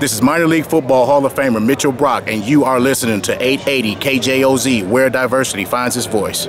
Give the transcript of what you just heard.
This is minor league football Hall of Famer Mitchell Brock, and you are listening to 880 KJOZ, where diversity finds its voice.